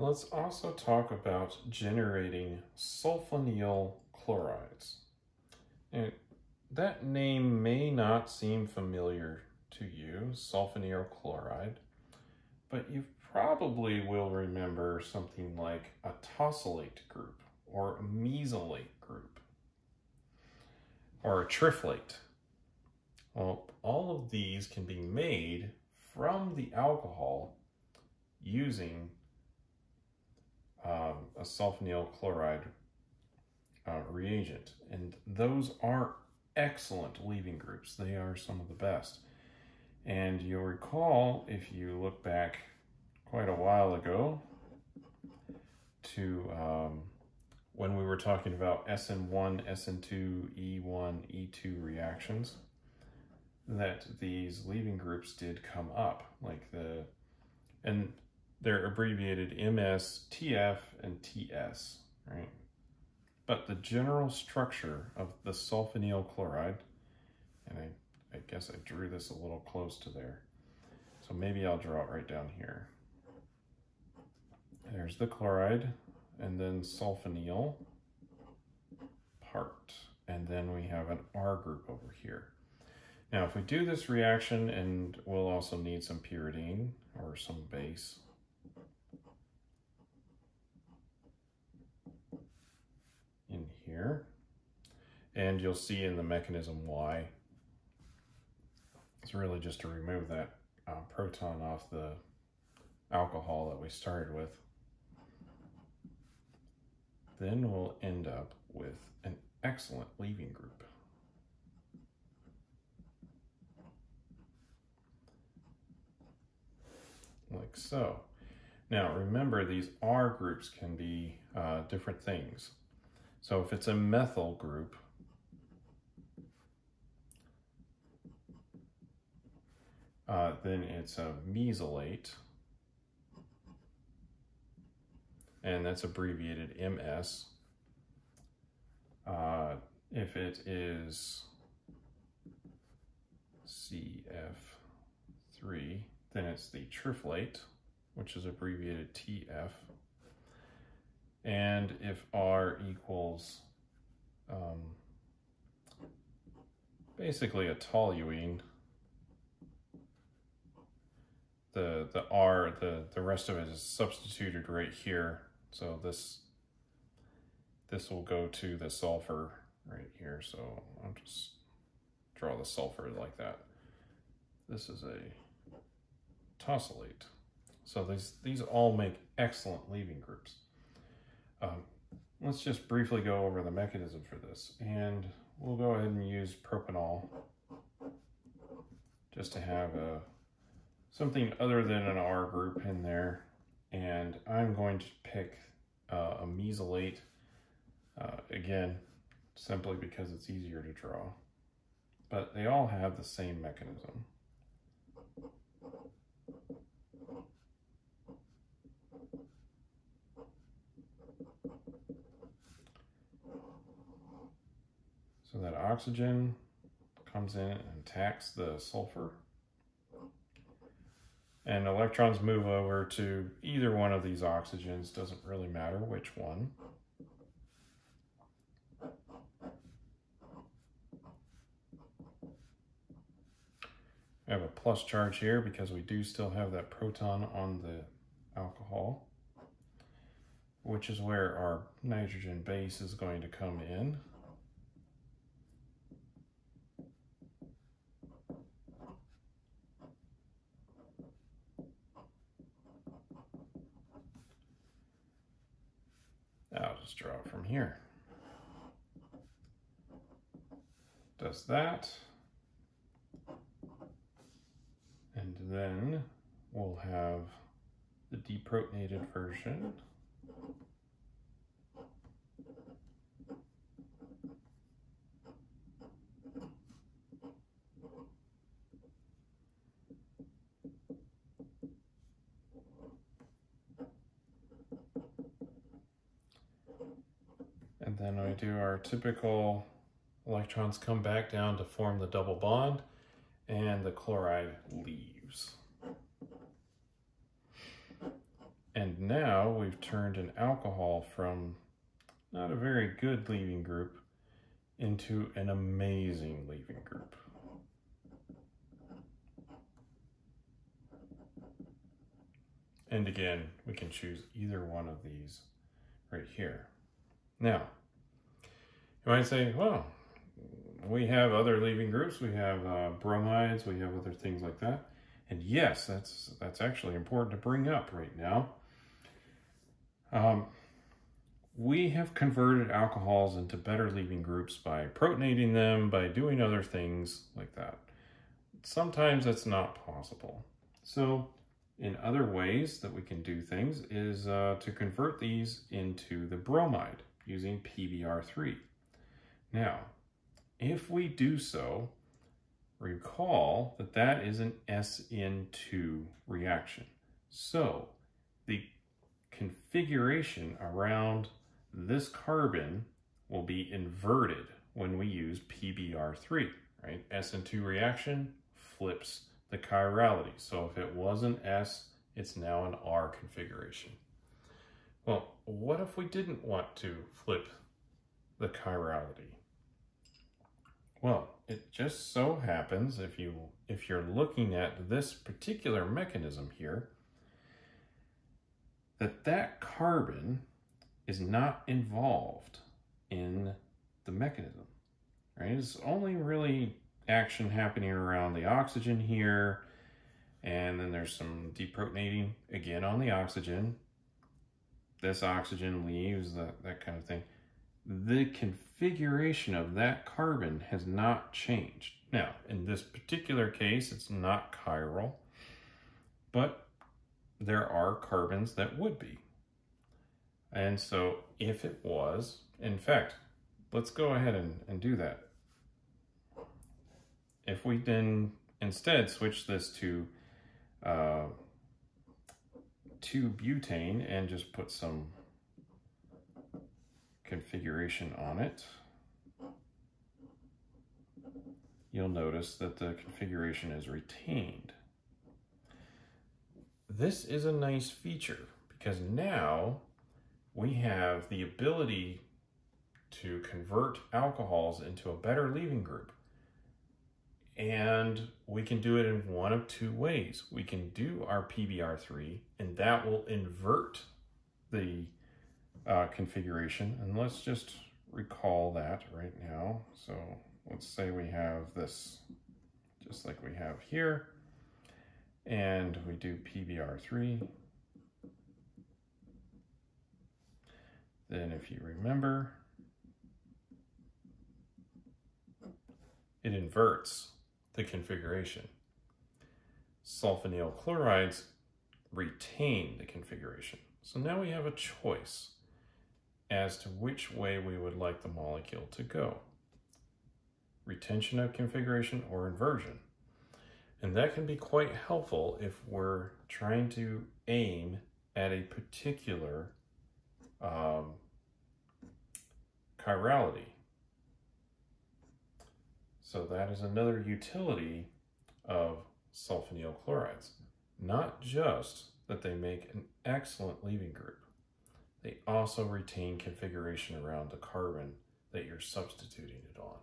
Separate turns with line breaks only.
Let's also talk about generating sulfonyl chlorides. That name may not seem familiar to you, sulfonyl chloride, but you probably will remember something like a tosylate group or a mesylate group or a triflate. Well, all of these can be made from the alcohol using um, a sulfonyl chloride uh, reagent. And those are excellent leaving groups. They are some of the best. And you'll recall, if you look back quite a while ago, to um, when we were talking about SN1, SN2, E1, E2 reactions, that these leaving groups did come up, like the, and they're abbreviated MS, TF, and TS, right? But the general structure of the sulfonyl chloride, and I, I guess I drew this a little close to there, so maybe I'll draw it right down here. There's the chloride, and then sulfonyl part, and then we have an R group over here. Now, if we do this reaction, and we'll also need some pyridine or some base, here. And you'll see in the mechanism why. It's really just to remove that uh, proton off the alcohol that we started with. Then we'll end up with an excellent leaving group. Like so. Now remember these R groups can be uh, different things. So if it's a methyl group, uh, then it's a mesylate, and that's abbreviated MS. Uh, if it is CF3, then it's the triflate, which is abbreviated TF. And if R equals um, basically a toluene, the, the R, the, the rest of it is substituted right here. So this, this will go to the sulfur right here. So I'll just draw the sulfur like that. This is a tosylate. So these, these all make excellent leaving groups. Um, let's just briefly go over the mechanism for this. And we'll go ahead and use propanol just to have a something other than an R group in there. And I'm going to pick uh, a mesylate, uh, again, simply because it's easier to draw. But they all have the same mechanism. So that oxygen comes in and attacks the sulfur. And electrons move over to either one of these oxygens, doesn't really matter which one. I have a plus charge here because we do still have that proton on the alcohol, which is where our nitrogen base is going to come in. Just draw from here. Does that. And then we'll have the deprotonated version. then we do our typical electrons come back down to form the double bond and the chloride leaves. And now we've turned an alcohol from not a very good leaving group into an amazing leaving group. And again, we can choose either one of these right here. Now, you might say, well, we have other leaving groups. We have uh, bromides. We have other things like that. And yes, that's that's actually important to bring up right now. Um, we have converted alcohols into better leaving groups by protonating them, by doing other things like that. Sometimes that's not possible. So in other ways that we can do things is uh, to convert these into the bromide using PBr3. Now, if we do so, recall that that is an SN2 reaction. So the configuration around this carbon will be inverted when we use PBr3, right? SN2 reaction flips the chirality. So if it was an S, it's now an R configuration. Well, what if we didn't want to flip the chirality? Well, it just so happens if you if you're looking at this particular mechanism here that that carbon is not involved in the mechanism. Right? It's only really action happening around the oxygen here. And then there's some deprotonating again on the oxygen. This oxygen leaves, that, that kind of thing. The configuration of that carbon has not changed. Now, in this particular case, it's not chiral, but there are carbons that would be. And so if it was, in fact, let's go ahead and, and do that if we then instead switch this to uh, 2-butane and just put some configuration on it, you'll notice that the configuration is retained. This is a nice feature because now we have the ability to convert alcohols into a better leaving group. And we can do it in one of two ways. We can do our PBr3 and that will invert the uh, configuration. And let's just recall that right now. So let's say we have this just like we have here. And we do PBr3. Then if you remember, it inverts the configuration. Sulfonyl chlorides retain the configuration. So now we have a choice as to which way we would like the molecule to go. Retention of configuration or inversion. And that can be quite helpful if we're trying to aim at a particular um, chirality. So that is another utility of sulfonyl chlorides. Not just that they make an excellent leaving group, they also retain configuration around the carbon that you're substituting it on.